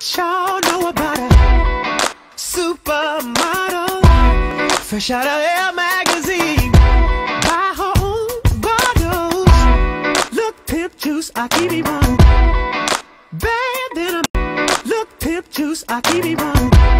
What y'all know about a supermodel? Fresh out of Air magazine. Buy her own bottles. Look, pimp juice, I keep it on. Bad than a look, pimp juice, I keep it on.